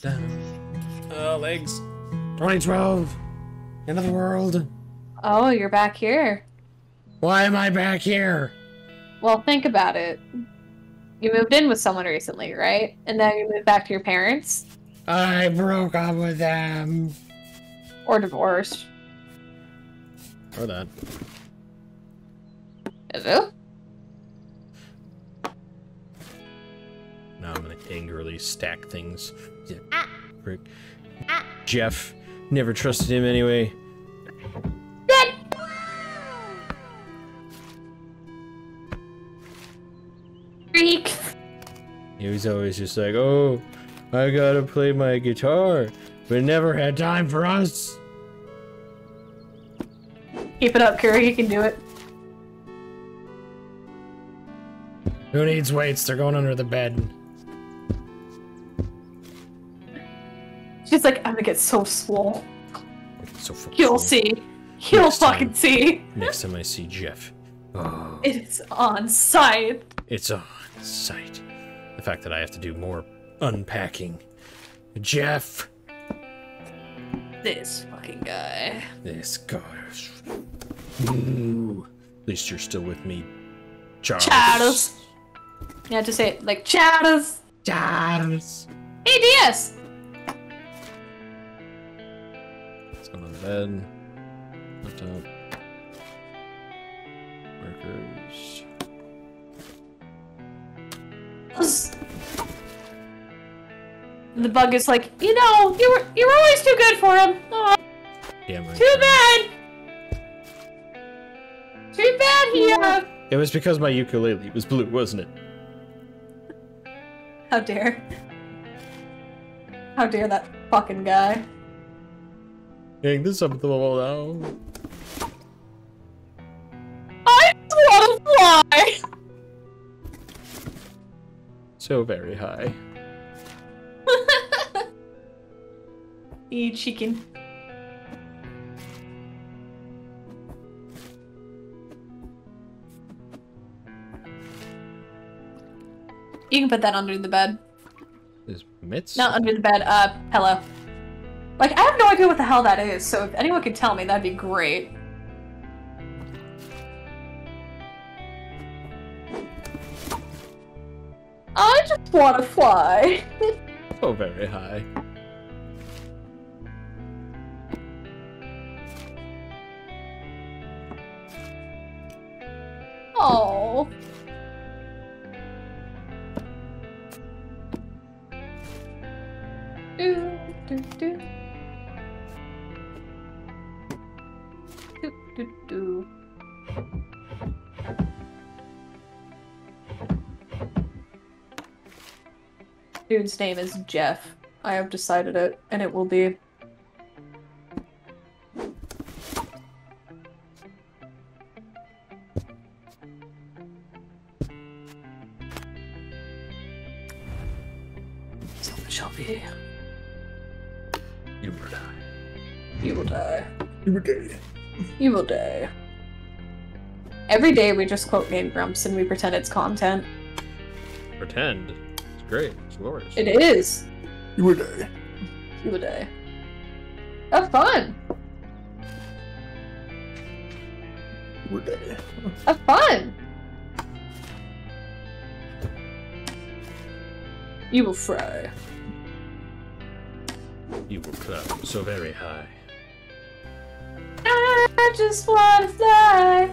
down. Uh, legs. 2012. End of the world. Oh, you're back here. Why am I back here? Well, think about it. You moved in with someone recently, right? And then you moved back to your parents? I broke up with them. Or divorced. Or that. it? Now I'm gonna angrily stack things. Yeah. Frick. Jeff. Never trusted him anyway. Good. Freak. He was always just like, oh, I gotta play my guitar, but never had time for us. Keep it up, Curry. You can do it. Who needs weights? They're going under the bed. Like, I'm gonna get so swole. So fucking You'll see. You'll Next time. fucking see. Next time I see Jeff, oh, It's on site. it's on sight. The fact that I have to do more unpacking. Jeff, This fucking guy. this guy. Ooh. At least you're still with me, Charles. Charles. You have to say it like Charles. Charles. Hey, DS. On the bed. Laptop. Markers. The bug is like, you know, you were you were always too good for him. Aw, Yeah, my too bad. Too bad he uh. It was because my ukulele was blue, wasn't it? How dare? How dare that fucking guy? Hang this up the wall now. I just want to fly. So very high. Eat chicken. You can put that under the bed. Is mitts? Not under the bed, uh, pillow. Like, I have no idea what the hell that is, so if anyone could tell me, that'd be great. I just want to fly. So oh, very high. Oh. Dude's name is Jeff. I have decided it, and it will be. So it shall be. You will die. You will die. You will die. You will die. Every day we just quote Game Grumps and we pretend it's content. Pretend. It's great. It's glorious. It is. You will die. You will die. Have fun. You will die. Have fun. You will fry. You will climb so very high. I just wanna fly.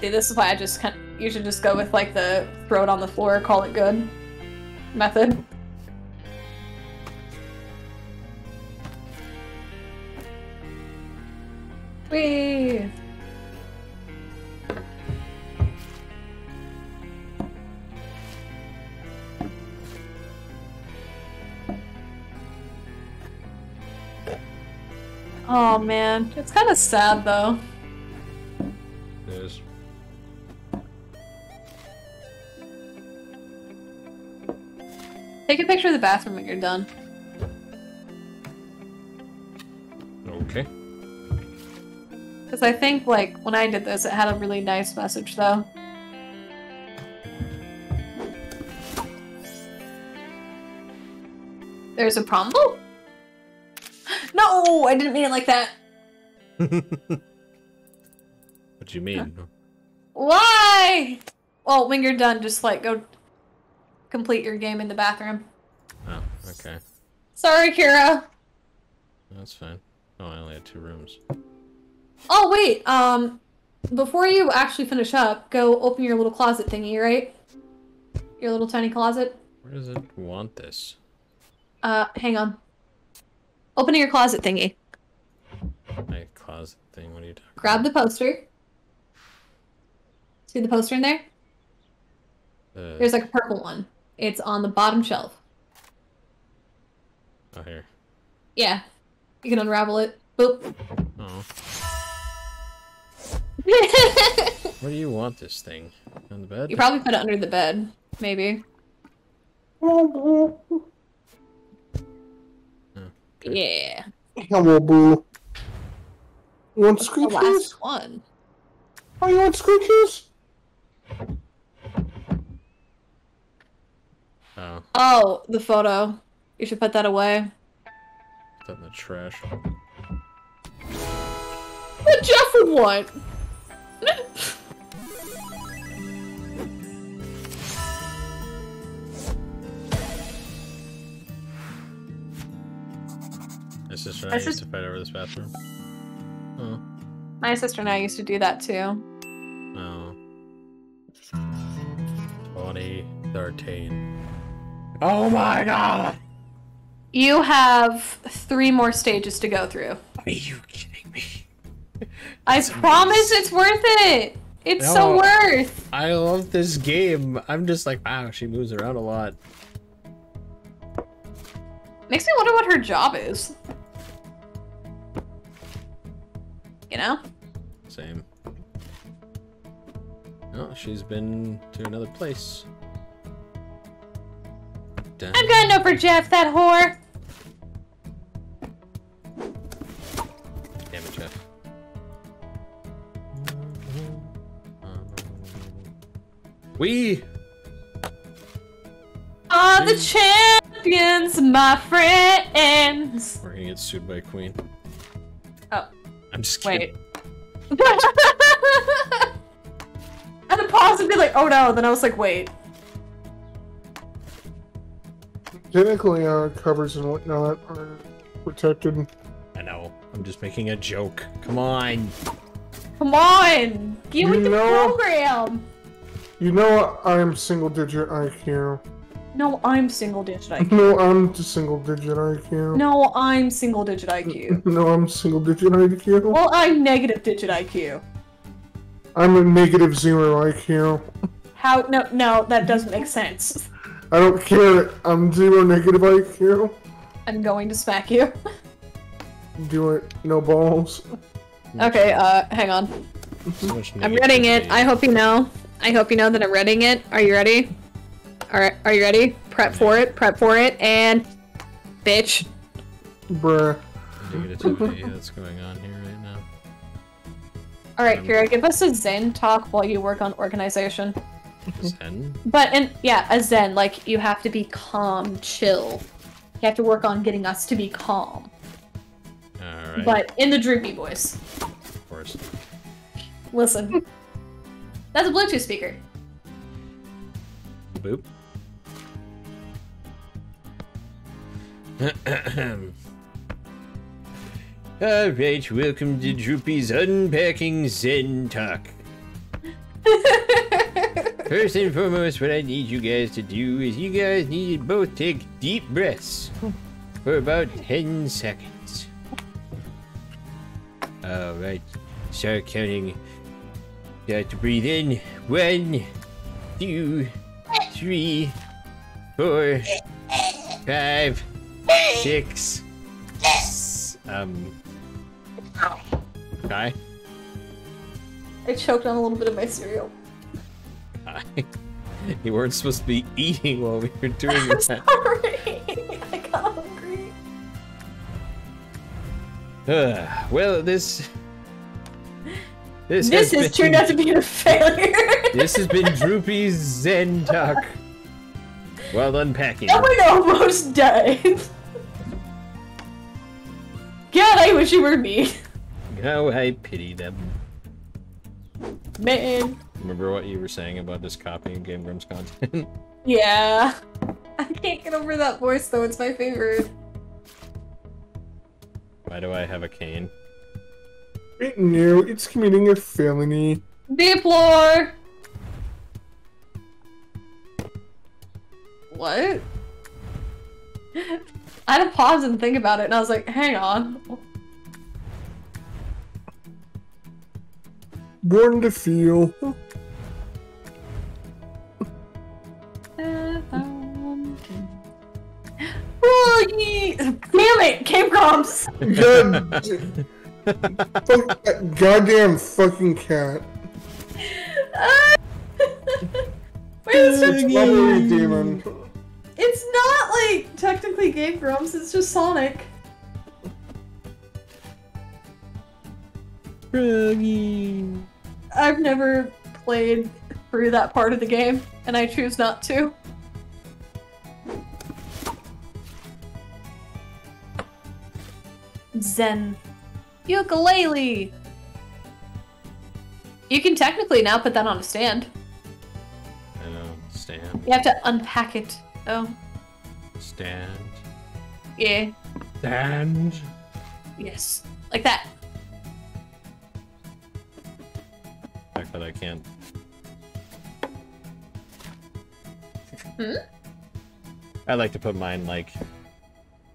This is why I just kind of, you should just go with like the throw it on the floor, call it good method. Whee! Oh man, it's kind of sad though. Take a picture of the bathroom when you're done. Okay. Because I think, like, when I did this, it had a really nice message, though. There's a prombo? No, I didn't mean it like that. what do you mean? Why? Well, when you're done, just like go complete your game in the bathroom. Oh, okay. Sorry, Kira. That's fine. Oh, I only had two rooms. Oh wait, um, before you actually finish up, go open your little closet thingy, right? Your little tiny closet. Where does it want this? Uh, hang on. Open your closet thingy. My closet thing. What are you talking? Grab the poster. See the poster in there? Uh, There's like a purple one. It's on the bottom shelf. oh here. Yeah. You can unravel it. Boop. Oh. Where do you want this thing? On the bed? you probably put it under the bed. Maybe. Okay. Yeah. Hello, boo. You want That's the last one. Oh, you want squeakies? Oh, Oh, the photo. You should put that away. put that in the trash. What Jeff would want. My sister and My I used to fight over this bathroom. Oh. My sister and I used to do that too. Oh. 2013. Oh my god! You have three more stages to go through. Are you kidding me? I That's promise it's worth it. It's so worth. I love this game. I'm just like, wow, she moves around a lot. Makes me wonder what her job is. You know? Same. Oh, she's been to another place. Dun- I'm going over Jeff, that whore. Damn it, Jeff. We Are the champions, my friends. We're gonna get sued by Queen. Oh, I'm just kidding. wait. and the pause and be like, oh no. Then I was like, wait. Technically, uh, covers and whatnot are protected. I know. I'm just making a joke. Come on. Come on. Get You with the know- program. You know I'm single digit IQ. No, I'm single digit IQ. No, I'm single digit IQ. No, I'm single digit IQ. No, I'm single digit IQ. Well, I'm negative digit IQ. I'm a negative zero IQ. How? No, no, that doesn't make sense. I don't care. I'm zero negative IQ. I'm going to smack you. Do it. No balls. Okay, uh, hang on. I'm reading it. I hope you know. I hope you know that I'm reading it. Are you ready? Alright, are you ready? Prep for it, prep for it, and. Bitch. Bruh. Negativity that's going on here right now. Alright, Um, Kira, give us a Zen talk while you work on organization. Zen? But, and yeah, a Zen, like, you have to be calm, chill. You have to work on getting us to be calm. Alright. But in the droopy voice. Of course. Listen. That's a Bluetooth speaker. Boop. Alright, welcome to Droopy's Unpacking Zen Talk. First and foremost, what I need you guys to do is you guys need to both take deep breaths for about 10 seconds. Alright, start counting. Got to breathe in. One, two, three, four, five, six. Um. Guy. I choked on a little bit of my cereal. Guy. You weren't supposed to be eating while we were doing I'm that. sorry. I got hungry. Uh, well, this. This, This has, has turned out to be a failure. This has been Droopy's Zen Talk. While unpacking. Someone almost died. God, I wish it were me. How I pity them. Man. Remember what you were saying about this copying Game Grumps content? Yeah. I can't get over that voice though, it's my favorite. Why do I have a cane? It knew it's committing a felony. Deplore! What? I had to pause and think about it, and I was like, hang on. Born to feel. Ye- Damn it! Cave Grumps! God, fuck that goddamn fucking cat. Wait, it's, It's lovely, demon. it's not like technically Game Grumps, it's just Sonic. Froggy. I've never played through that part of the game, and I choose not to. Zen. Ukulele! You can technically now put that on a stand. I know. Stand. You have to unpack it. Oh, Stand. yeah. Stand. Yes. Like that. I can't. Hmm? I like to put mine like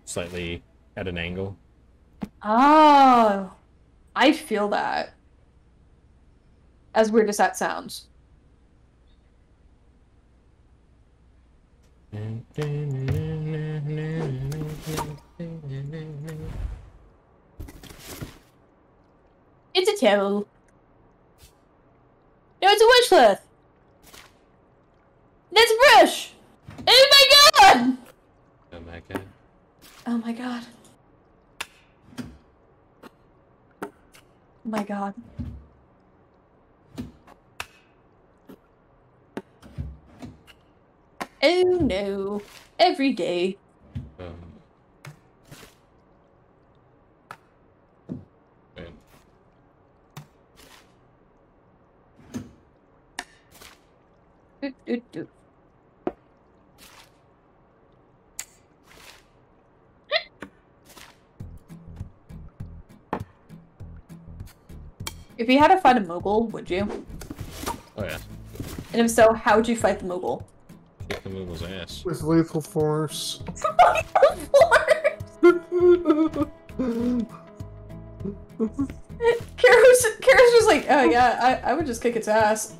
slightly at an angle. Oh, I feel that. As weird as that sounds. It's a toe. No, it's a witchlet. That's a brush. Oh my god! Oh my god. Oh my god. Oh my god. Oh no. Every day. Um, wait. Doot, doot, doot. If you had to fight a Moogle, would you? Oh yeah. And if so, how would you fight the Moogle? Kick the Moogle's ass. With lethal force. Kara's, Kara's just like, oh yeah, I, I would just kick its ass.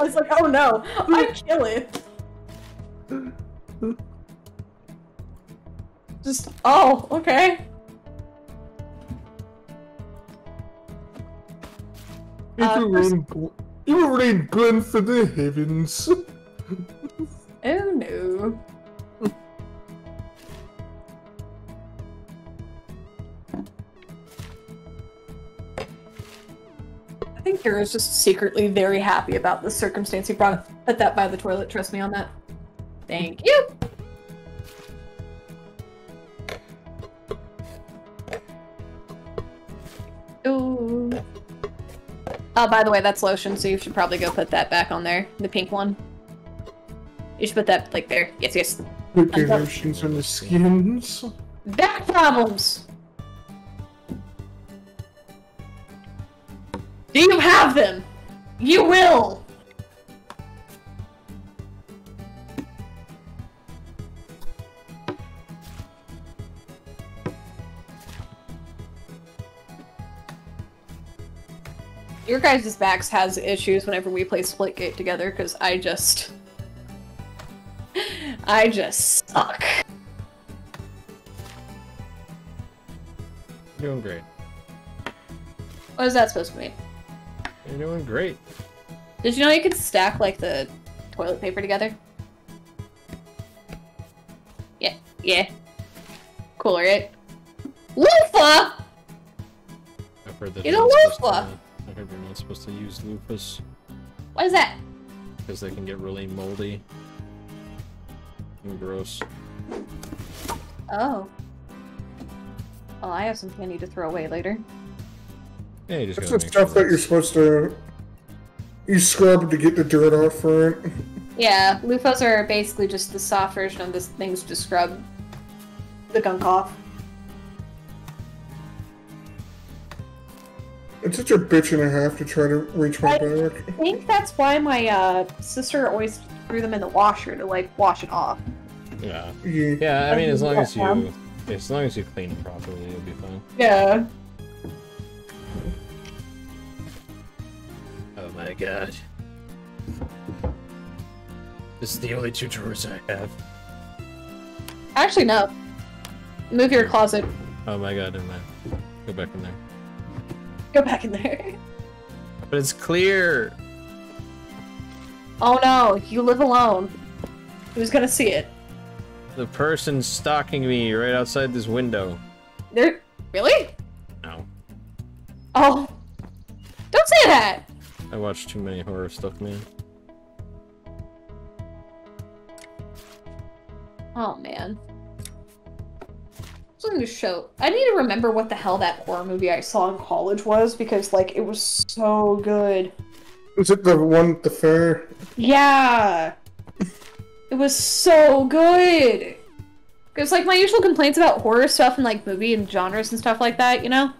I was like, oh no, I'd kill it. Just, oh, okay. It Uh, will rain, bl- it rain blood for the heavens. Oh no. Kara's just secretly very happy about the circumstance he brought put that by the toilet. Trust me on that. Thank you. Ooh. Oh, by the way, that's lotion, so you should probably go put that back on there. The pink one. You should put that, like, there. Yes, yes. Put your lotions on the skins. Back problems! Do you have them? You will! Your guys' backs has issues whenever we play Splitgate together, because I just... I just suck. Doing great. What is that supposed to mean? You're doing great. Did you know you could stack like the toilet paper together? Yeah, yeah. Cool, right? Loofah! I've heard that You you're know not supposed loofah. to- I heard you're not supposed to use loofahs What is that? because they can get really moldy and gross. Oh. Well, I have some candy to throw away later. Yeah, you just That's the stuff sure that you're supposed to. You scrub to get the dirt off for it. Yeah, loofahs are basically just the soft version of this things to scrub the gunk off. It's such a bitch and a half to try to reach my I- back. I think that's why my uh, sister always threw them in the washer to like wash it off. Yeah. Yeah. Yeah, I I mean, as long as now. you, as long as you clean them properly, it'll be fine. Yeah. My god. This is the only two drawers I have. Actually, no. Move your closet. Oh my god, never mind. Go back in there. Go back in there. But it's clear! Oh no, you live alone. Who's gonna see it? The person's stalking me right outside this window. There. Really? No. Oh. Don't say that! I watch too many horror stuff, man. Oh man. Something to show. I need to remember what the hell that horror movie I saw in college was because, like, it was so good. Was it the one at the fair? Yeah! it was so good! Because, like, my usual complaints about horror stuff and, like, movie and genres and stuff like that, you know?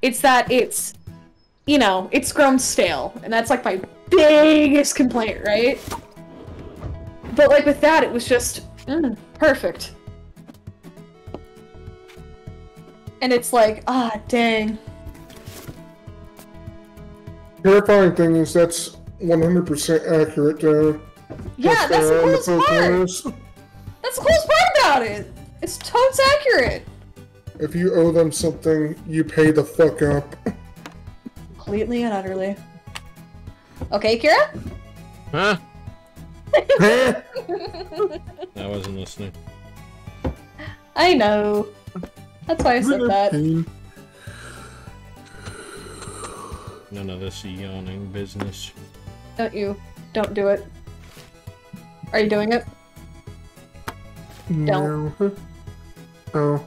It's that it's, you know, it's grown stale. And that's, like, my biggest complaint, right? But, like, with that, it was just, mm, perfect. And it's like, ah, dang. Terrifying thing is that's 100% accurate, though. Yeah, that's the coolest part! coolest That's the coolest part about it! It's totes accurate! If you owe them something, you pay the fuck up. Completely and utterly. Okay, Kira? Huh? Huh? I wasn't listening. I know. That's why I said that. Pain. None of this yawning business. Don't you. Don't do it. Are you doing it? No. Oh.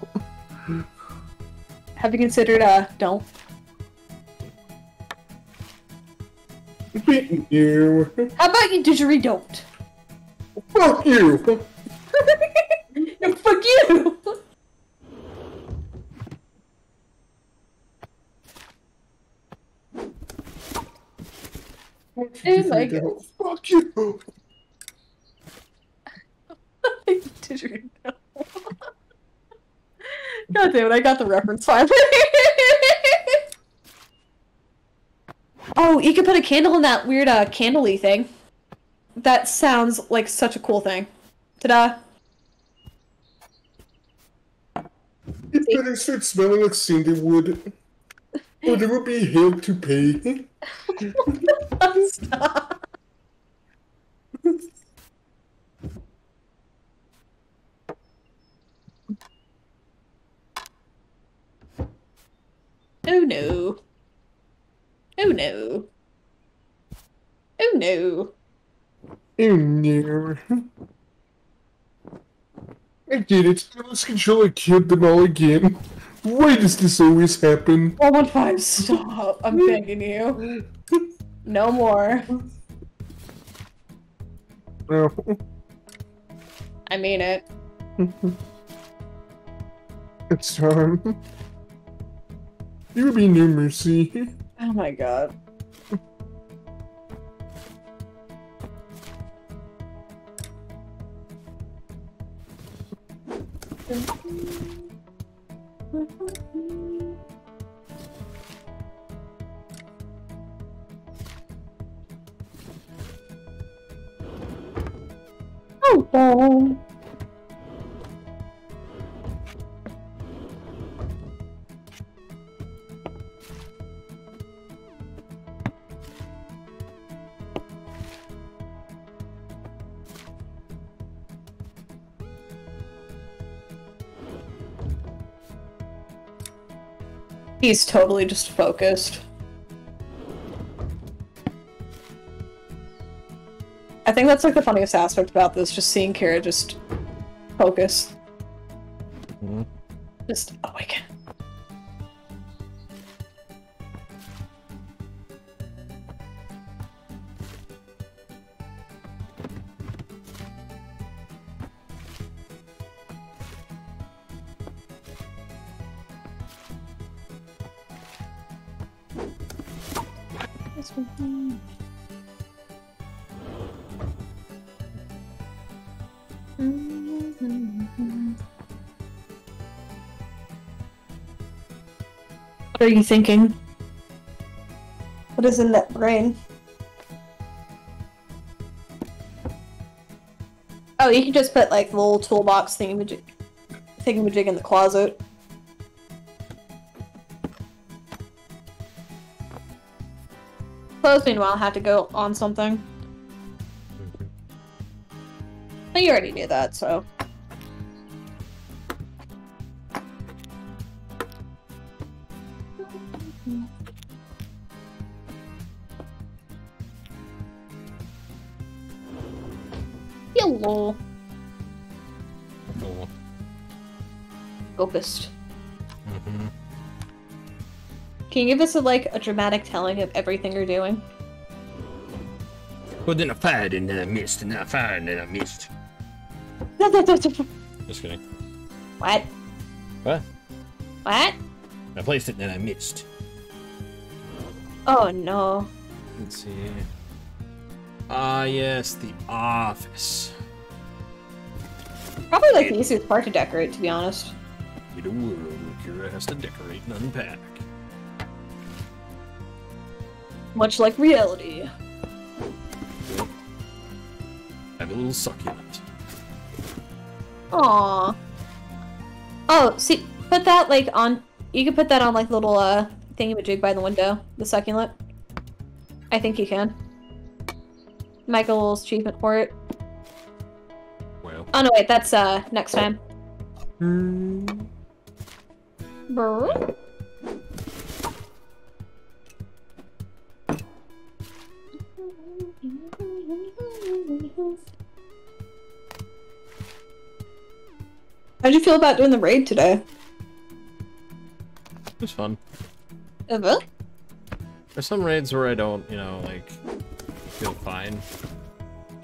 Have you considered, uh, don't? You. How about you didgeridoo don't? Fuck you. Fuck you! Oh my God. Fuck you. didgeridoo. God damn it, I got the reference finally. Oh, you could put a candle in that weird uh candley thing. That sounds like such a cool thing. Ta-da. It better start smelling like sandalwood. Or there will be hell to pay. Stop. Oh no. Oh no. Oh no. Oh no. I did it. I lose control of kid them all again. Why does this always happen? 115, stop. I'm begging you. No more. Oh. I mean it. It's time. You will be no mercy. Oh my god. Oh, He's totally just focused. I think that's like the funniest aspect about this, just seeing Kira just focus. What are you thinking? What is in that brain? Oh, you can just put like the little toolbox thingamajig, thingamajig in the closet. Clothes, meanwhile, have to go on something. But you already knew that, so. Hello. Cool. Focused. Mhm. Can you give us a, like a dramatic telling of everything you're doing? Well, then I fired and then I missed, and then I fired and then I missed. what? Just kidding. What? What? What? I placed it and then I missed. Oh no. Let's see. Ah, yes, the office. Probably like the easiest part to decorate, to be honest. In a world where Kira has to decorate and unpack. Much like reality. And a little succulent. Aww. Oh, see, put that like on. You can put that on like little uh thingamajig by the window. The succulent. I think you can. Make a little achievement for it. Well. Oh no, wait, that's uh next time. Brr. How'd you feel about doing the raid today? It was fun. Uh, There's some raids where I don't, you know, like, feel fine.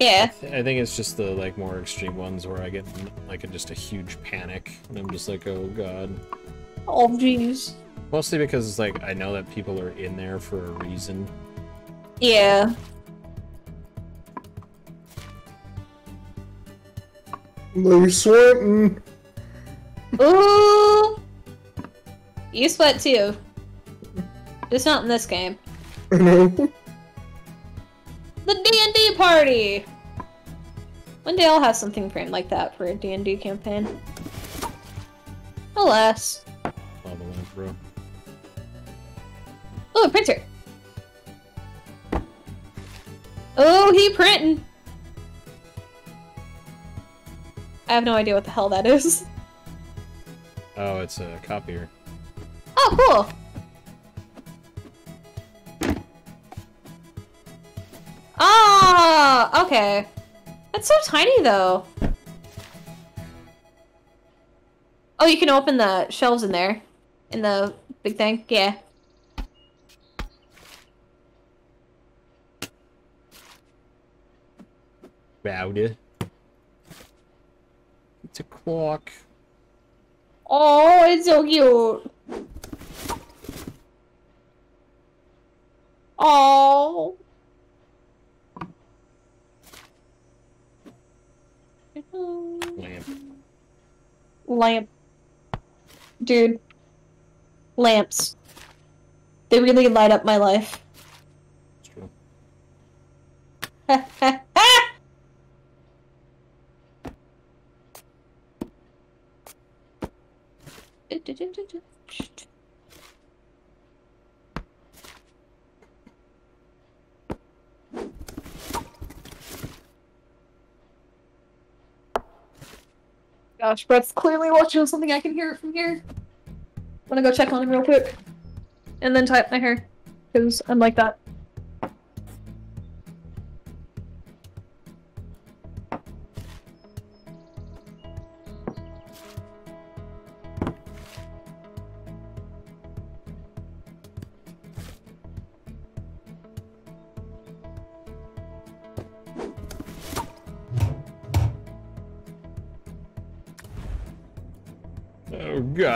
Yeah. I think it's just the, like, more extreme ones where I get, like, a, just a huge panic. And I'm just like, oh god. Oh jeez. Mostly because, it's like, I know that people are in there for a reason. Yeah. They're sweating. Ooh. You sweat too. Just not in this game. I know. The D&D party! One day I'll have something framed like that for a D&D campaign. Alas. All the way, bro. Oh, a printer! Oh, he printing! I have no idea what the hell that is. Oh, it's a copier. Oh, cool! Ah, okay. That's so tiny, though. Oh, you can open the shelves in there. In the big thing? Yeah. Rowdy. A clock. Oh, it's so cute. Oh. Lamp. Lamp. Dude. Lamps. They really light up my life. It's true. Gosh, Brett's clearly watching something. I can hear it from here. Wanna go check on him real quick? and then tie up my hair. Because I'm like that.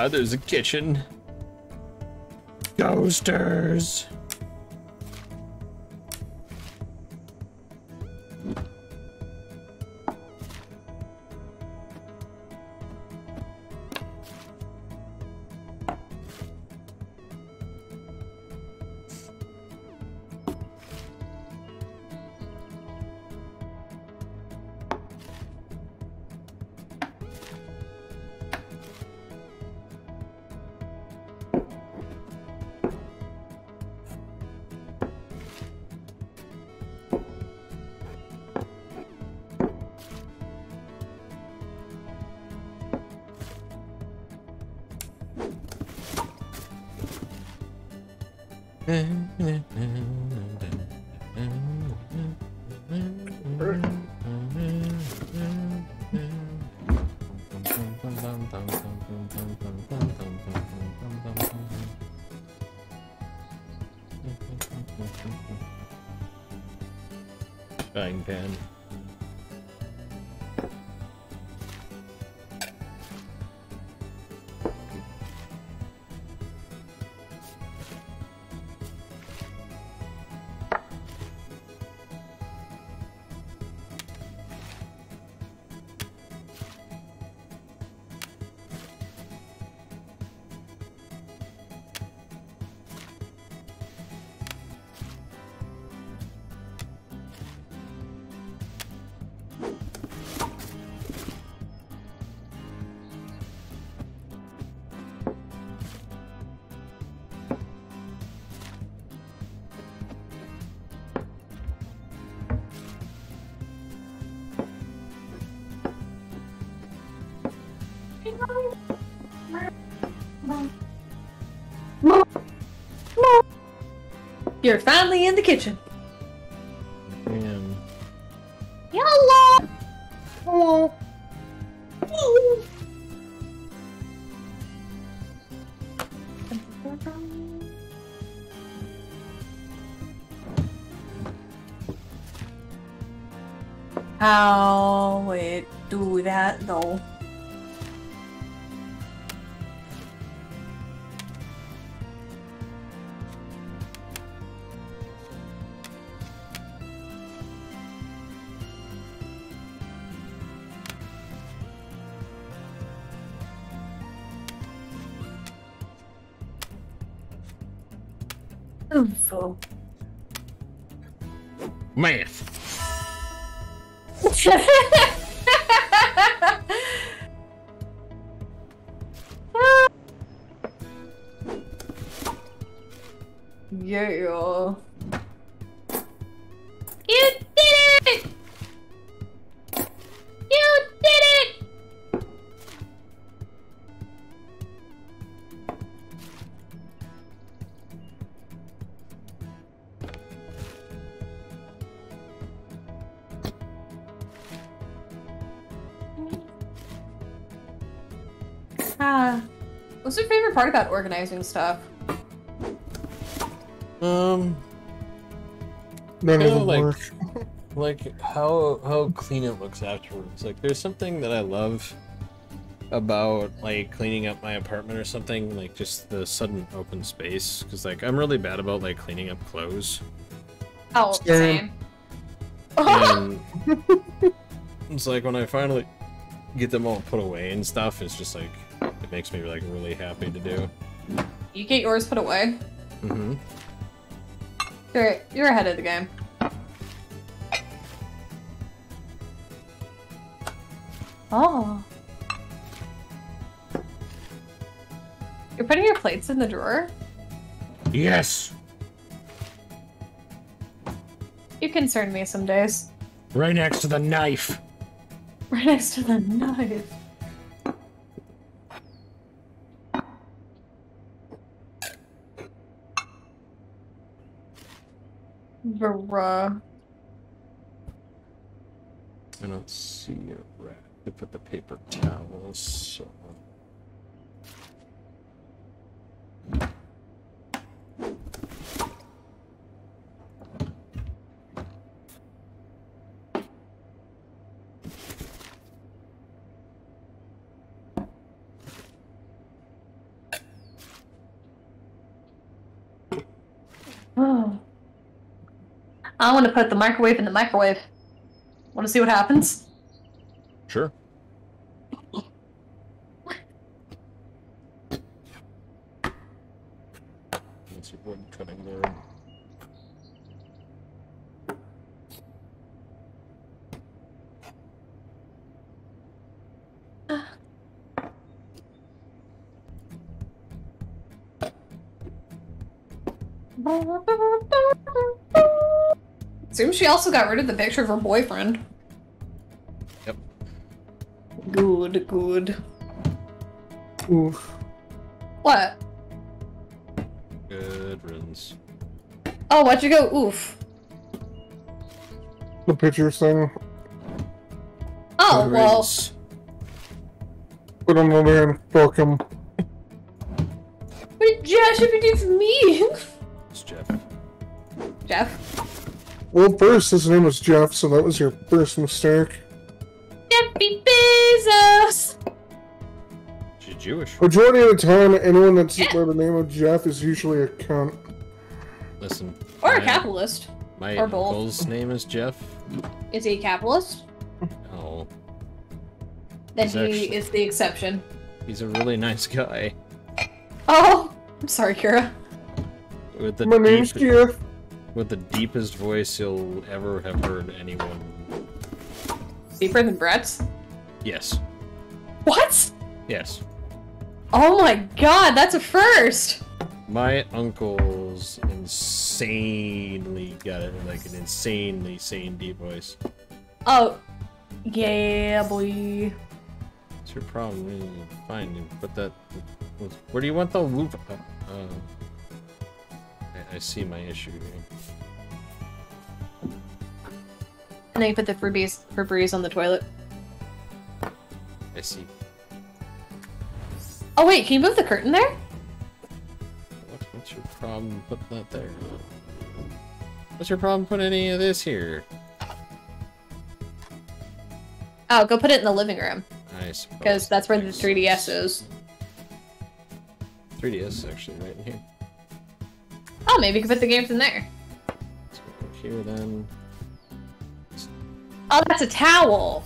There's a kitchen. Ghosters. Frying pan. You're finally in the kitchen. Damn. Hello. Hello. How it do that though? Math. Ah. What's your favorite part about organizing stuff? Um, None Kinda of them like- work. like how how clean it looks afterwards. Like there's something that I love about like cleaning up my apartment or something, like just the sudden open space. Because like I'm really bad about like cleaning up clothes. Oh, Same. same. and it's like when I finally get them all put away and stuff, it's just like it makes me like really happy to do. you get yours put away. Mm-hmm. You're you're ahead of the game. Oh. You're putting your plates in the drawer? Yes, You concern me some days. right next to the knife. Right next to the knife. Bruh. I don't see a rat. They put the paper towels. So. Oh. I want to put the microwave in the microwave. Want to see what happens? Sure. That's your wood cutting board. Assume she also got rid of the picture of her boyfriend. Yep. Good, good. Oof. What? Good riddance. Oh, why'd you go oof? The picture thing. Oh, Good well, riddance. But on the other hand, fuck him. what did Josh have to do for me? It's Jeff. Jeff. Well, first his name was Jeff, so that was your first mistake. Jeffy Bezos! She's Jewish. Majority of the time, anyone that's Yeah. by the name of Jeff is usually a cunt. Listen. Or a capitalist. My or both. uncle's name is Jeff. Is he a capitalist? Oh, Then He's he actually- is the exception. he's a really nice guy Oh! I'm sorry, Kira. with the My name's deep, Jeff. With the deepest voice you'll ever have heard anyone. Deeper than Brett's? Yes. What? Yes. Oh my god, that's a first! My uncle's insanely got it like an insanely sane deep voice. Oh. Yeah, boy. What's your problem? Really Fine, you put that. Where do you want the loop? Uh, uh, I, see my issue here. And then you put the Febreze, Febreze on the toilet. I see. Oh wait, can you move the curtain there? What, what's your problem putting that there? What's your problem putting any of this here? Oh, go put it in the living room. Suppose. Because that's where the 3DS is. 3DS is actually right in here. Oh, maybe you can put the games in there. Let's here then. Oh, that's a towel.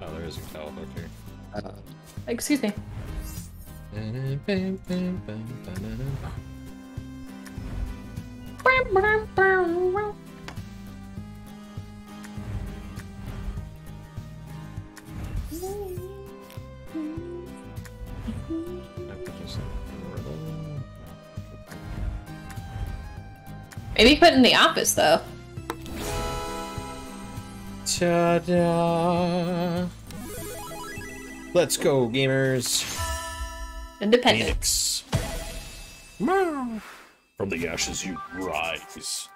Oh, there is a towel hook here. Uh, excuse me. Maybe put it in the office though. Ta-da! Let's go, gamers. Independent. Phoenix. From the ashes you rise.